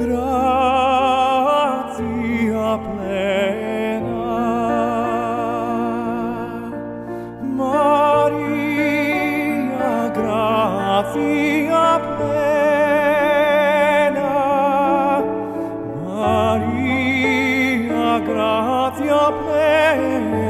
gratia plena Maria gratia plena Maria gratia plena